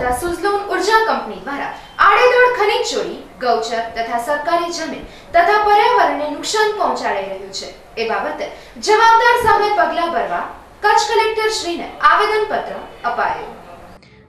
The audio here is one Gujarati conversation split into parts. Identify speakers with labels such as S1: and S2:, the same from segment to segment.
S1: તથા સુઝલોન ઊર્જા કંપની દ્વારા આડેધડ ખનીજ ચોરી, ગૌચર તથા સરકારી જમીન તથા પર્યાવરણને નુકસાન પહોંચાડી રહ્યું છે. એ બાબતે જવાબદાર સામે પગલાં ભરવા કચ્છ કલેક્ટર શ્રીને આવેદનપત્ર અપાયું.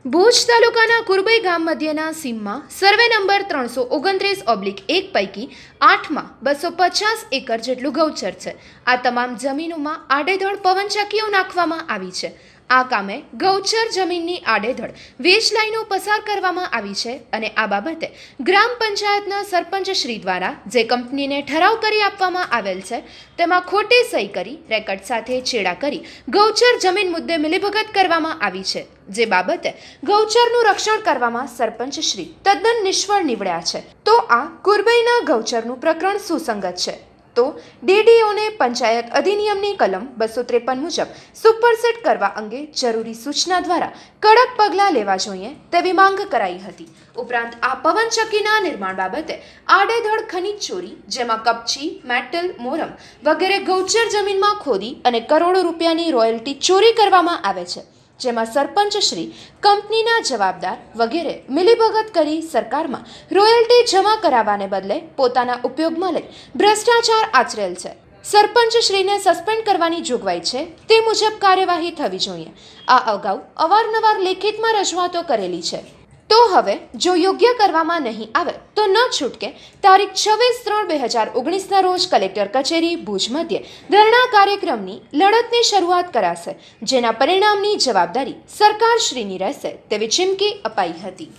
S1: ભુજ તાલુકાના કુરબઈ ગામ મધ્યના સીમમાં સર્વે નંબર ત્રણસો ઓગણત્રીસ ઓબ્લિક એક પૈકી આઠમાં બસો પચાસ એકર જેટલું ગૌચર છે. આ તમામ જમીનોમાં આડેધડ પવનચક્કીઓ નાખવામાં આવી છે. આ કામે ગૌચર જમીનની આડેધડ વેચ લાઈનો પસાર કરવામાં આવી છે અને આ બાબતે ગ્રામ પંચાયતના સરપંચ શ્રી દ્વારા જે કંપનીને ઠરાવ કરી આપવામાં આવેલ છે, તેમાં ખોટી સહી કરી, રેકર્ડ સાથે છેડા કરી ગૌચર જમીન મુદ્દે મિલીભગત કરવામાં આવી છે. જે બાબતે ગૌચરનું રક્ષણ કરવામાં સરપંચ શ્રી તદ્દન નિષ્ફળ નીવડ્યા છે. તો આ કુરબઈના ગૌચરનું પ્રકરણ સુસંગત છે. તો ડીડીઓને પંચાયત અધિનિયમની કલમ બસો ત્રેપન મુજબ સુપરસેટ કરવા અંગે જરૂરી સૂચના દ્વારા કડક પગલાં લેવા જોઈએ તેવી માંગ કરાઈ હતી. ઉપરાંત આ પવનચક્કીના નિર્માણ બાબતે આડેધડ ખનીજ ચોરી, જેમાં કપચી, મેટલ, મોરમ વગેરે ગૌચર જમીનમાં ખોદી અને કરોડો રૂપિયાની રોયલ્ટી ચોરી કરવામાં આવે છે. જેમાં સરપંચ શ્રી, કંપનીના જવાબદાર વગેરે મિલીભગત કરી સરકારમાં રોયલ્ટી જમા કરાવવાને બદલે પોતાના ઉપયોગમાં લઈ ભ્રષ્ટાચાર આચરેલ છે. સરપંચ શ્રીને સસ્પેન્ડ કરવાની જોગવાઈ છે તે મુજબ કાર્યવાહી થવી જોઈએ. આ અગાઉ અવારનવાર લેખિતમાં રજૂઆતો કરેલી છે. તો હવે, જો યોગ્ય કરવામાં નહીં આવે, તો ન છૂટકે તારીખ છવ્વીસ ત્રણ બે હજાર ઓગણીસના રોજ કલેક્ટર કચેરી ભુજ મધ્યે ધરણા કાર્યક્રમની લડતની શરૂઆત કરાશે, જેના પરિણામની જવાબદારી સરકારશ્રીની રહેશે તેવી ચીમકી અપાઈ હતી.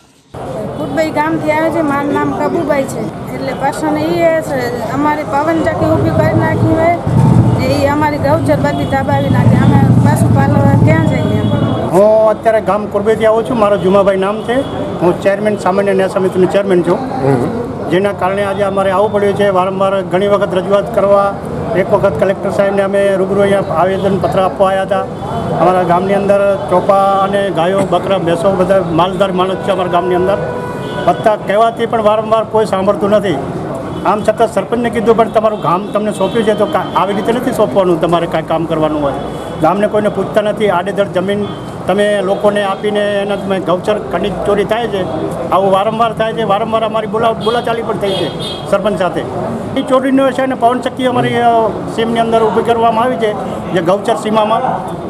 S2: કુટભાઈ ગામથી આવે છે, મારું નામ કબુભાઈ છે, એટલે પ્રશ્ન એ છે, અમારી પવન ચક્કી ઊભી કરી નાખી હોય એ અમારી ગૌચર બધી દબાવી નાખી, અમે પશુપાલન ક્યાં જઈએ.
S3: હું અત્યારે ગામ કુરબેથી આવું છું. મારો જુમાભાઈ નામ છે. હું ચેરમેન સામાન્ય ન્યાય સમિતિનો ચેરમેન છું. જેના કારણે આજે અમારે આવવું પડ્યું છે. વારંવાર ઘણી વખત રજૂઆત કરવા એક વખત કલેક્ટર સાહેબને અમે રૂબરૂ અહીંયા આવેદનપત્ર આપવા આવ્યા હતા. અમારા ગામની અંદર ચોપા અને ગાયો બકરા ભેંસો બધા માલદાર માણસ છે અમારા ગામની અંદર. બધા કહેવાથી પણ વારંવાર કોઈ સાંભળતું નથી. આમ છતાં સરપંચને કીધું પણ તમારું ગામ તમને સોંપ્યું છે તો આવી રીતે નથી સોંપવાનું? તમારે કાંઈ કામ કરવાનું હોય. ગામને કોઈને પૂછતા નથી. આડેધડ જમીન તમે લોકોને આપીને એના તમે ગૌચર ખનિજ ચોરી થાય છે, આવું વારંવાર થાય છે, વારંવાર અમારી બોલા બોલાચાલી પણ થઈ છે સરપંચ સાથે. એ ચોરીનો છે અને પવનચક્કી અમારી સીમની અંદર ઊભી કરવામાં આવી છે, જે ગૌચર સીમામાં.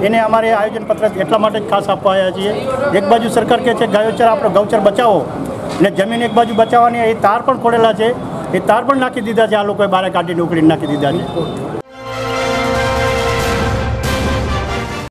S3: એને અમારે આયોજનપત્ર એટલા માટે જ ખાસ આપવા આવ્યા છીએ. એક બાજુ સરકાર કહે છે, ગૌચર, આપણો ગૌચર બચાવો. ને જમીન એક બાજુ બચાવવાની, એ તાર પણ ખોડેલા છે. એ તાર પણ નાખી દીધા છે, આ લોકોએ બારે કાઢીને ઉકળીને નાખી દીધા છે.